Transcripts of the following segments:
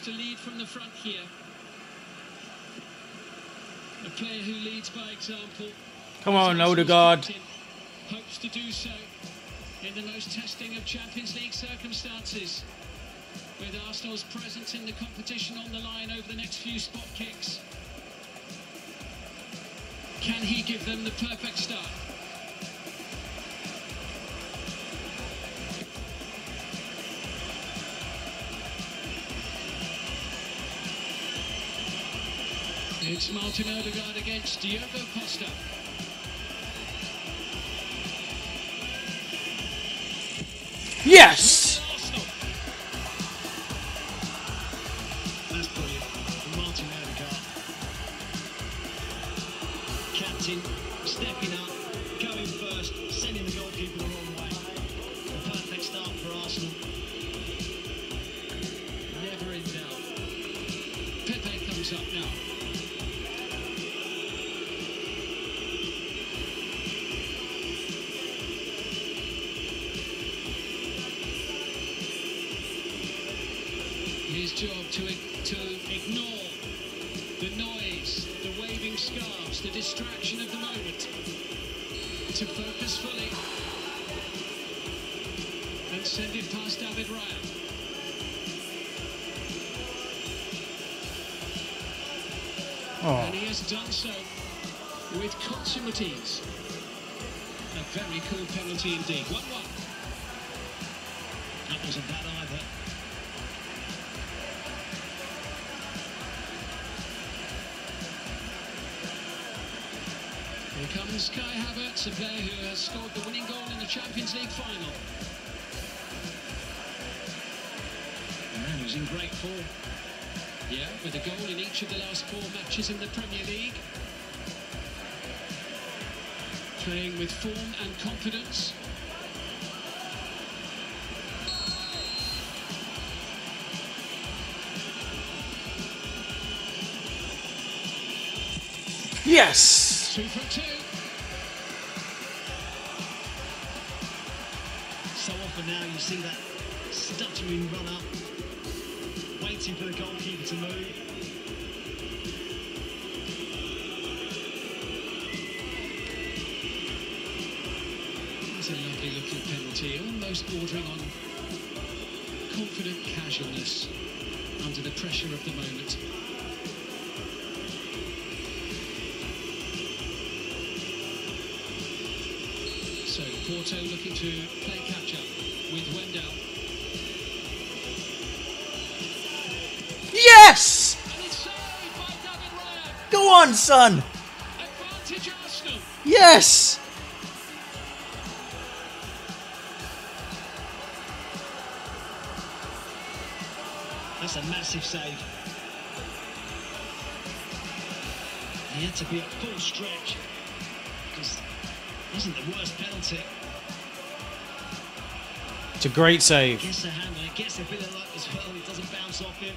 to lead from the front here. A player who leads by example. Come on, Odegaard. Hopes to do so in the most testing of Champions League circumstances. With Arsenal's presence in the competition on the line over the next few spot kicks. Can he give them the perfect start? It's Martin Odegaard against Diogo Costa. Yes! That's brilliant. Martin Odegaard. Captain stepping up, going first, sending the goalkeeper the wrong way. A perfect start for Arsenal. Never in doubt. Pepe comes up now. Job to, to ignore the noise, the waving scarves, the distraction of the moment, to focus fully and send it past David Raya. Oh, And he has done so with consummate ease. A very cool penalty indeed. 1 1. That wasn't bad either. Here comes Kai Havertz, a player who has scored the winning goal in the Champions League final. Man who's in great form. Yeah, with a goal in each of the last four matches in the Premier League. Playing with form and confidence. yes! Two for two. So often now you see that stuttering run up, waiting for the goalkeeper to move. It's a lovely looking penalty, almost bordering on confident casualness under the pressure of the moment. Porto looking to play catch up with Wendell. Yes! And it's saved by David Raya. Go on, son! Yes! That's a massive save. He had to be at full stretch because it wasn't the worst penalty. It's a great save. Gets a hammer, gets a bit of luck as well. It doesn't bounce off him.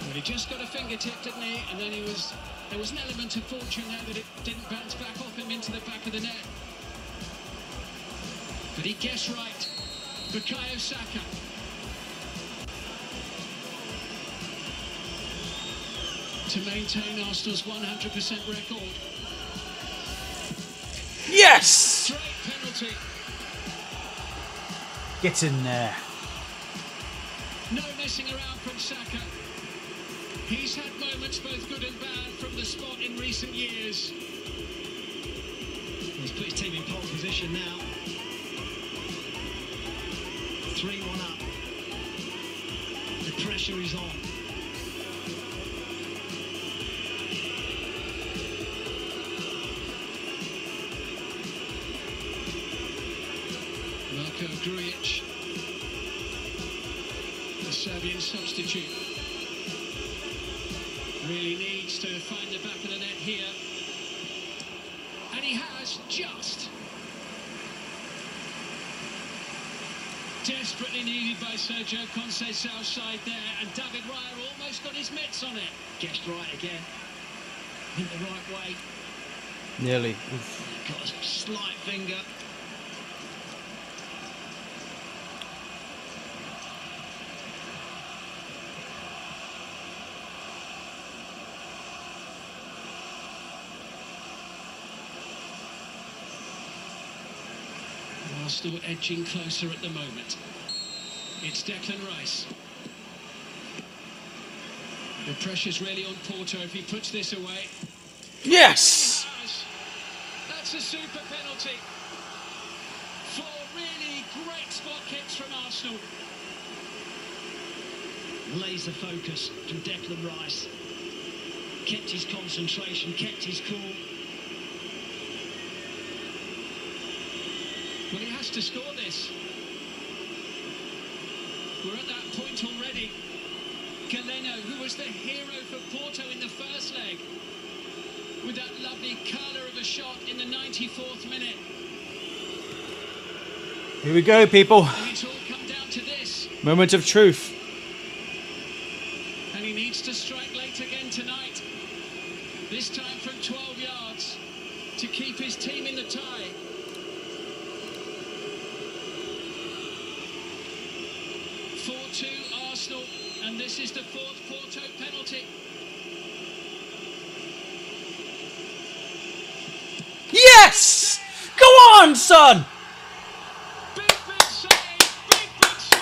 Well, he just got a fingertip, didn't he? And then he was there was an element of fortune there that it didn't bounce back off him into the back of the net. But he guessed right. Bukayo Saka. To maintain Arsenal's 100% record. Yes! Straight penalty. Get in there. No messing around from Saka. He's had moments both good and bad from the spot in recent years. He's put his team in pole position now. 3 1 up. The pressure is on. Marko Grujic, the Serbian substitute, really needs to find the back of the net here. And he has just. Desperately needed by Sergio Conceição side there, and David Raya almost got his mitts on it. Guessed right again. In the right way. Nearly. Got a slight finger. Arsenal edging closer at the moment. It's Declan Rice. The pressure's really on Porto if he puts this away. Yes! That's a super penalty. Four really great spot kicks from Arsenal. Laser focus from Declan Rice. Kept his concentration, kept his cool. Well, he has to score this. We're at that point already. Galeno, who was the hero for Porto in the first leg, with that lovely curler of a shot in the 94th minute. Here we go, people. And it's all come down to this. Moment of truth. And he needs to strike late again tonight. This time from 12 yards to keep his team in the tie. Four-two Arsenal, and this is the fourth Porto penalty. Yes! Go on, son! Big, big save, big, big smile.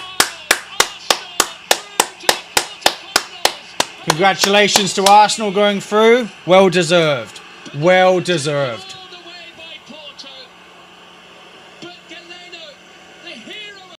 Arsenal through to the quarterfinals. Congratulations to Arsenal going through. Well deserved. Well deserved.